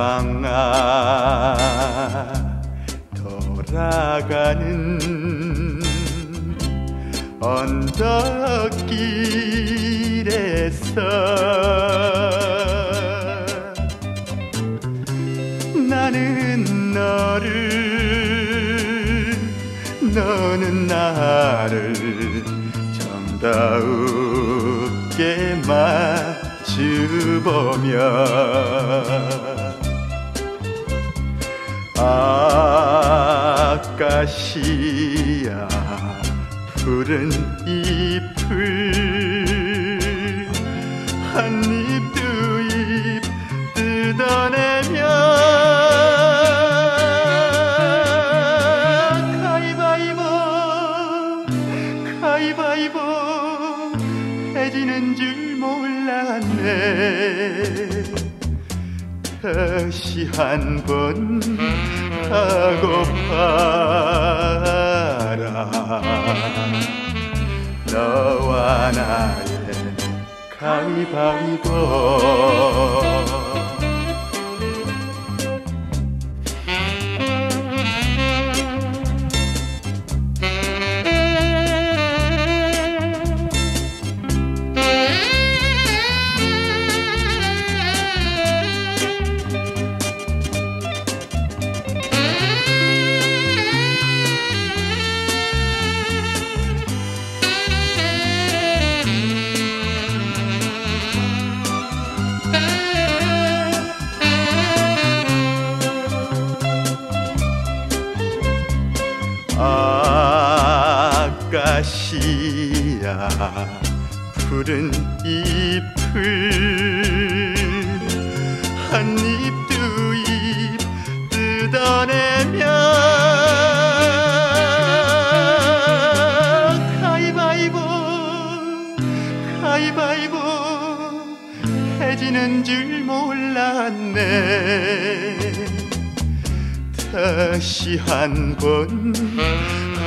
사방아 돌아가는 언덕길에서 나는 너를 너는 나를 정다우게 마주보며 아까시야 푸른 잎을 한입 두 입 뜯어내며 가위바위보 가위바위보 해지는 줄 몰랐네. 다시 한번 하고파라 너와 나의 가위바위보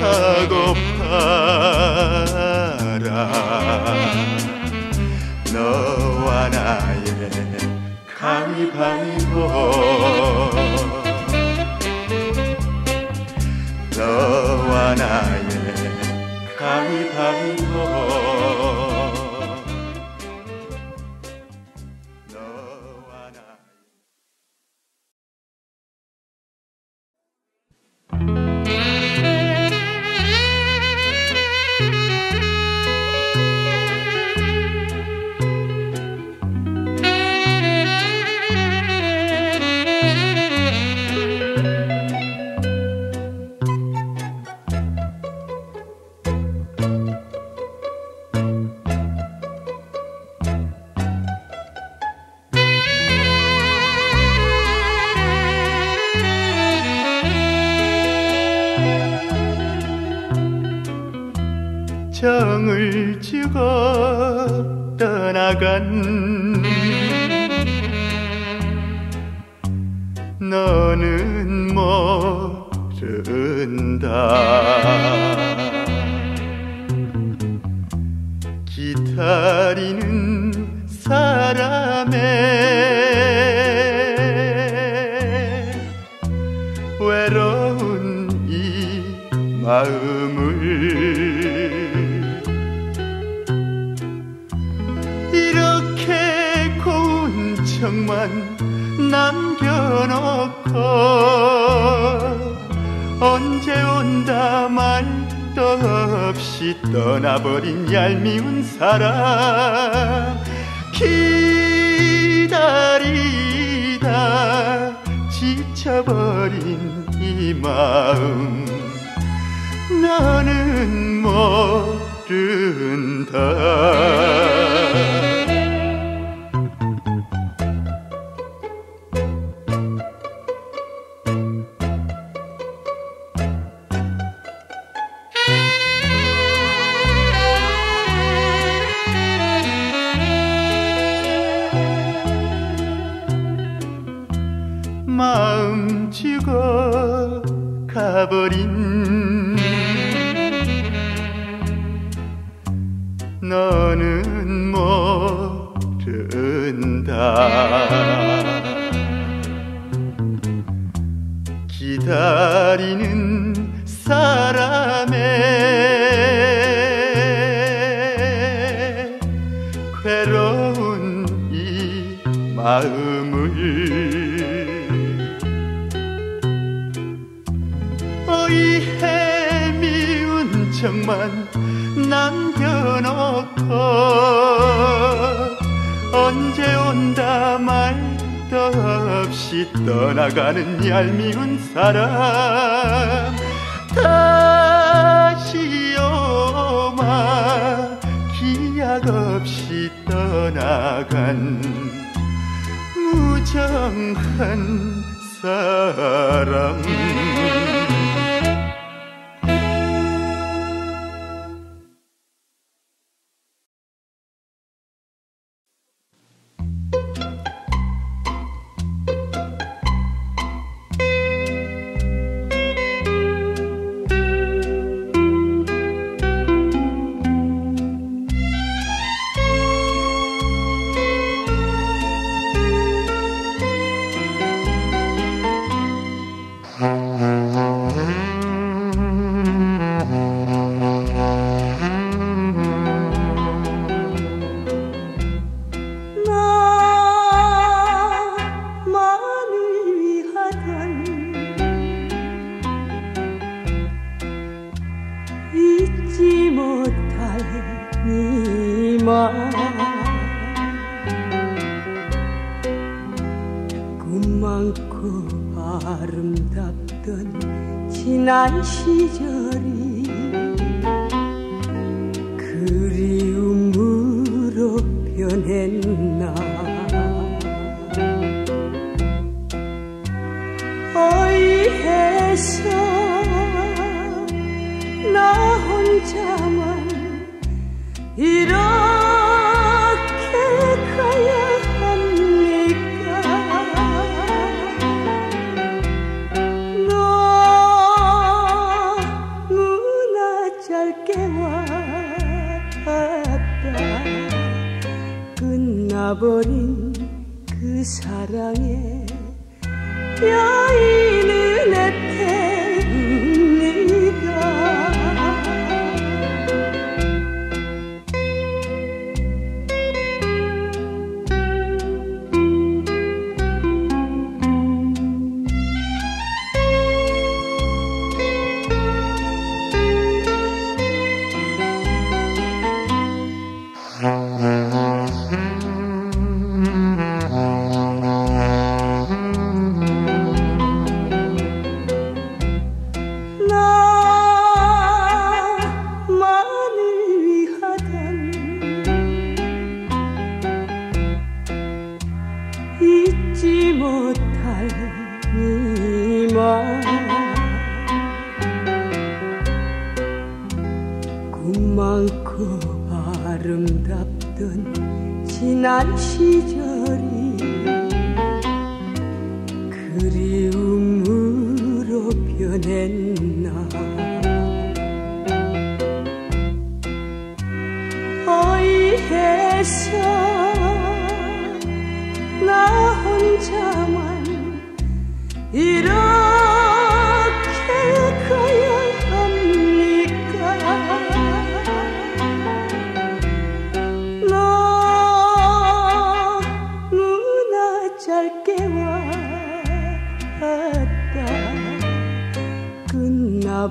하고파라. 너와 나의 가위바위 정을 주고 떠나간 너는 모른다. 기다리는 사람의 남겨놓고 언제 온다 말도 없이 떠나버린 얄미운 사랑 기다리다 지쳐버린 이 마음. 나는 모른다 괴로운 이 마음을. 어이해 미운 척만 남겨놓고 언제 온다 말도 없이 떠나가는 얄미운 사람 떠나간 무정한 사람 어이해서 나 혼자만 이렇게 가야 합니까? 너무나 짧게 왔다. 끝나버린 그 사랑에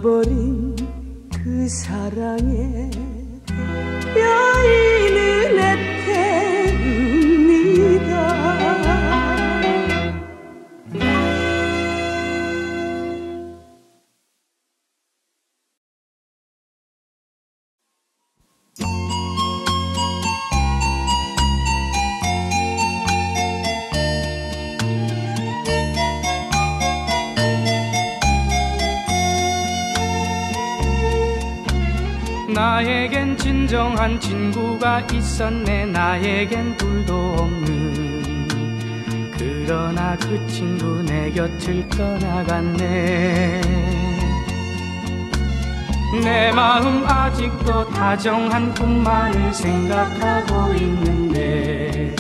끝 친구가 있었네. 나에겐 둘도 없는. 그러나 그 친구 내 곁을 떠나갔네. 내 마음 아직도 다정한 꿈만을 생각하고 있는데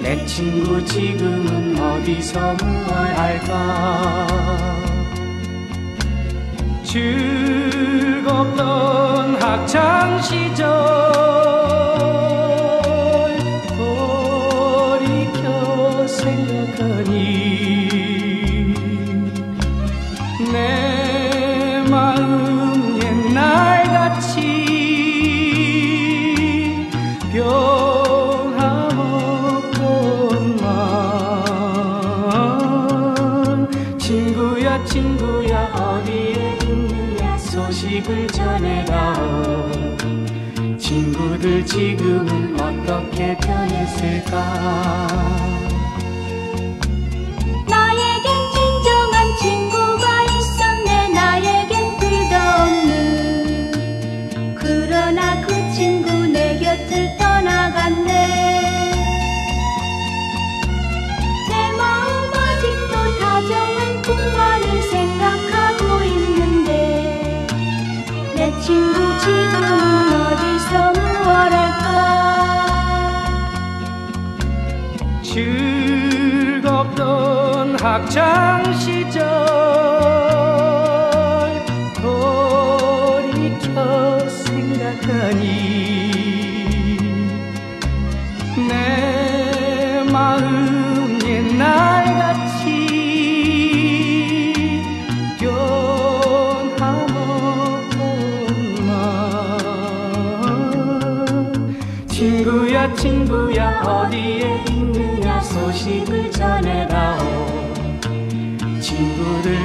내 친구 지금은 어디서 무얼 할까 즐겁던 학창 시절 돌이켜 생각하니 지금은 어떻게 변했을까? 학창 시절.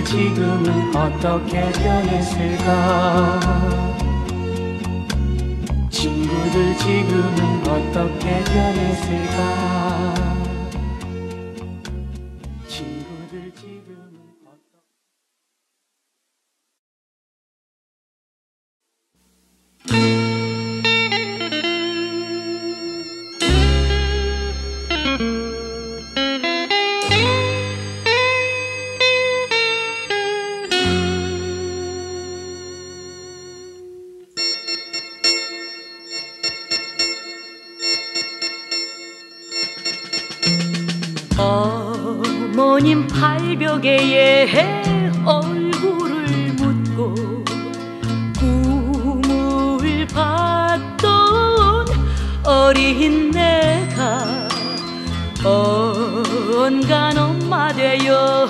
지금은 어떻게 변했을까? 친구들 지금은 어떻게 변했을까? 온간 엄마 되요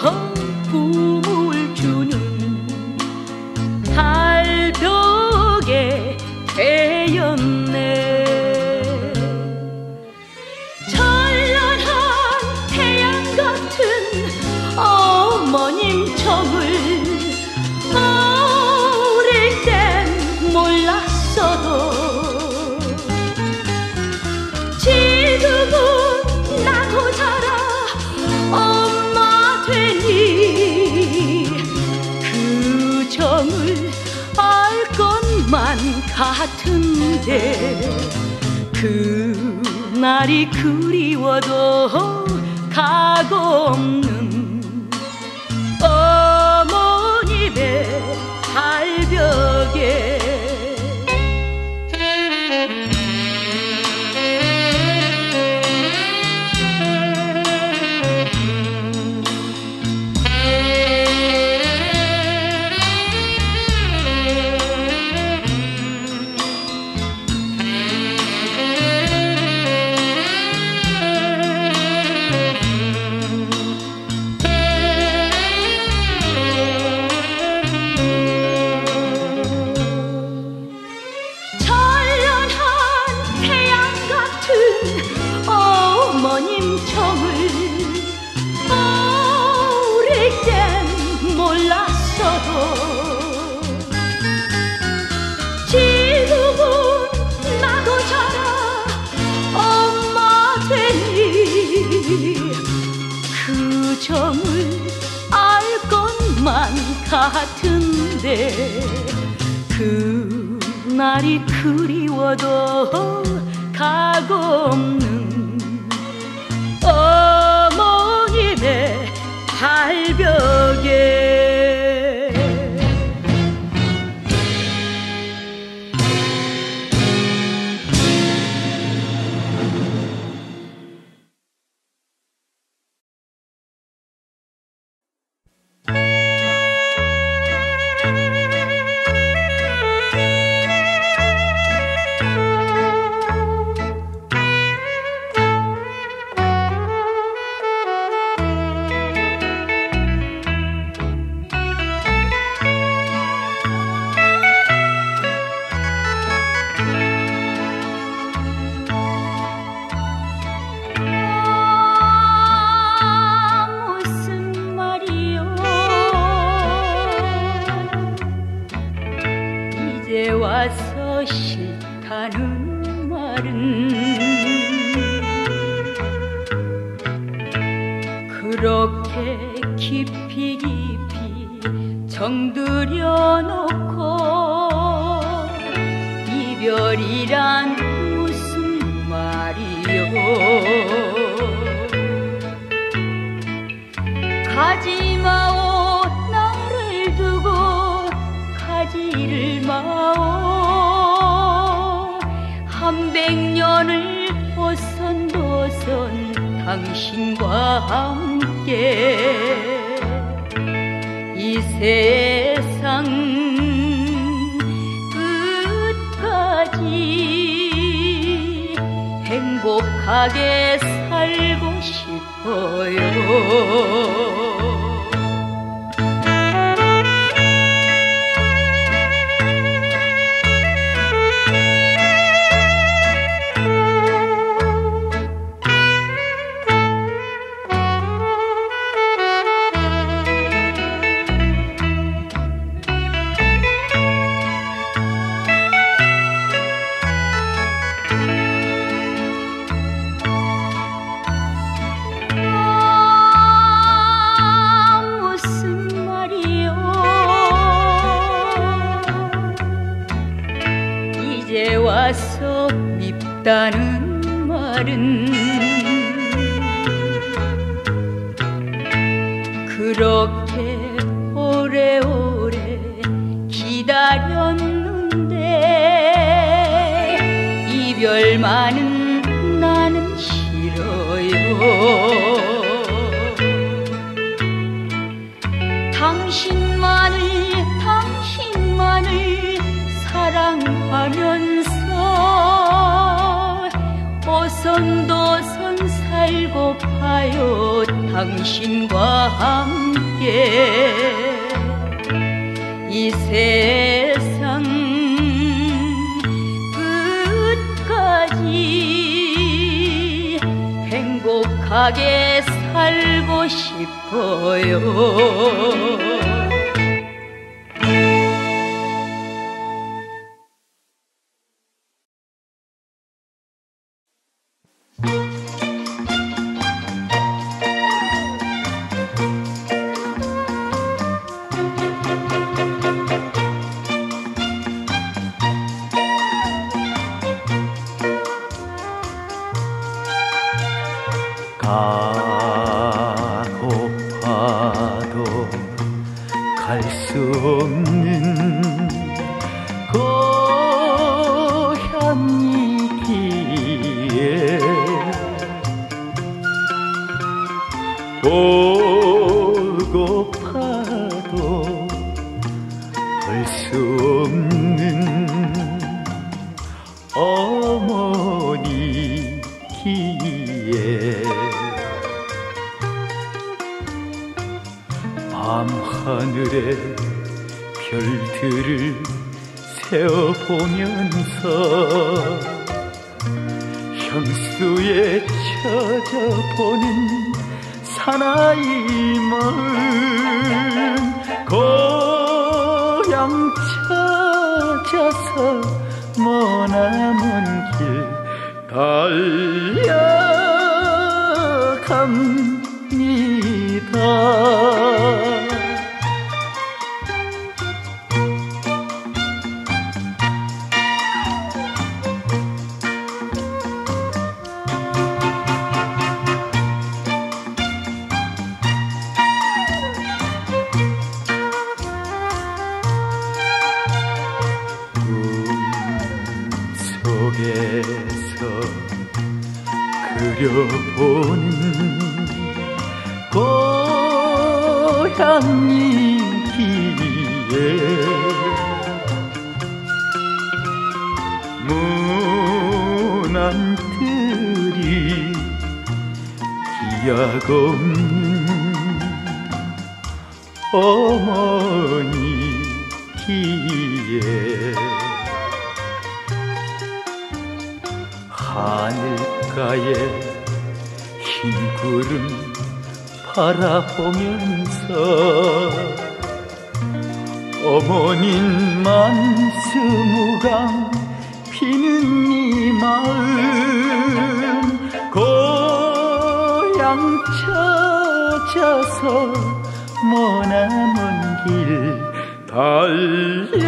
이제 그날이 그리워도 가고 없는 어머니의 달벽에 언제 그날이 그리워도 가고 없는 어머님의 발 정들여 놓고 이별이란 무슨 말이요 가지 마오 나를 두고 가지를 마오. 한 백년을 오선도선 당신과 함께 이 세상 끝까지 행복하게 살고 싶어요. 이별만은 나는 싫어요. 당신만을 당신만을 사랑하면서 오선도선 살고파요 당신과 함께. 이 세상 행복하게 살고 싶어요. 약 없는 어머니 기에 하늘가에 흰 구름 바라보면서 원인만 스무강 피는 이 마음 고향 찾아서 머나먼 길 달려갑니다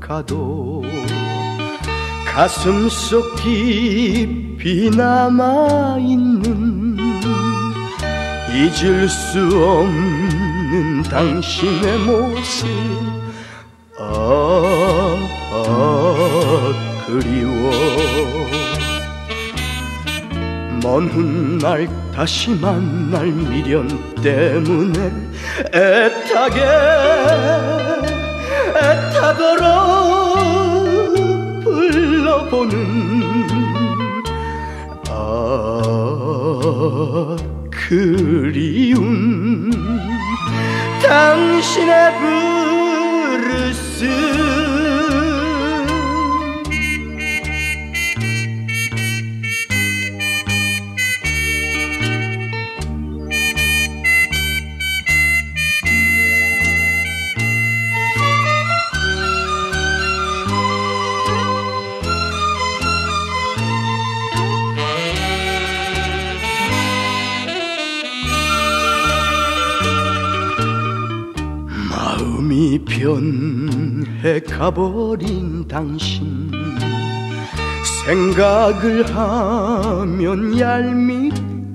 가도 가슴 속 깊이 남아있는 잊을 수 없는 당신의 모습. 아, 아 그리워. 먼 훗날 다시 만날 미련 때문에 애타게 사더러 불러보는 아 그리움. 당신의 부르스 변해 가버린 당신. 생각을 하면 얄밉지만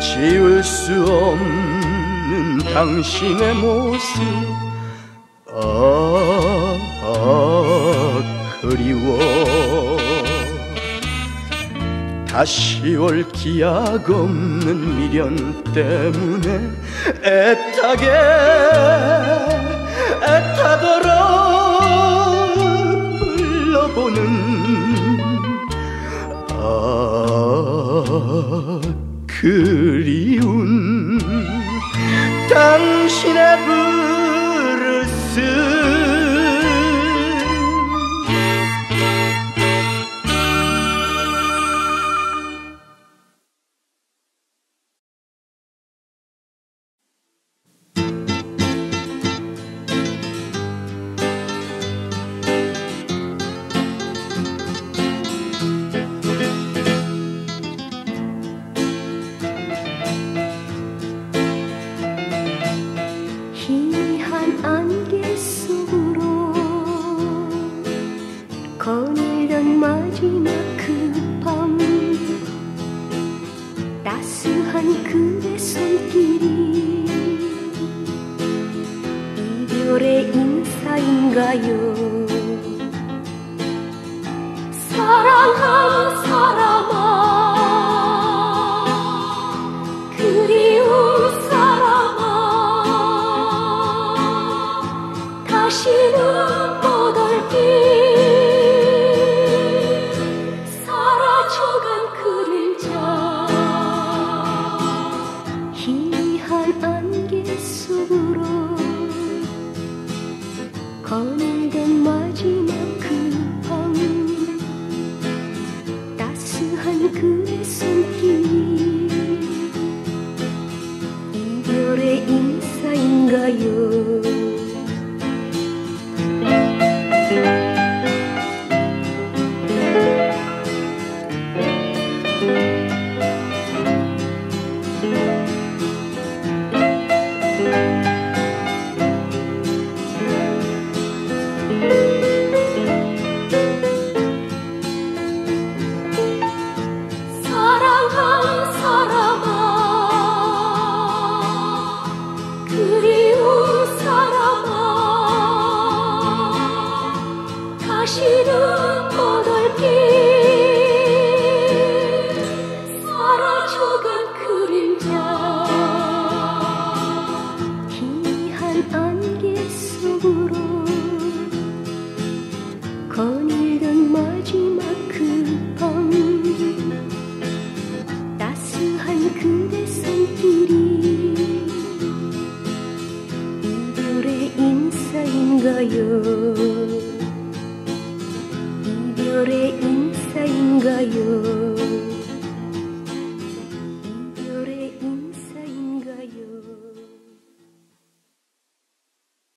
지울 수 없는 당신의 모습. 다시 올 기약 없는 미련 때문에 애타게 애타도록 불러보는 아 그리운 당신의 불.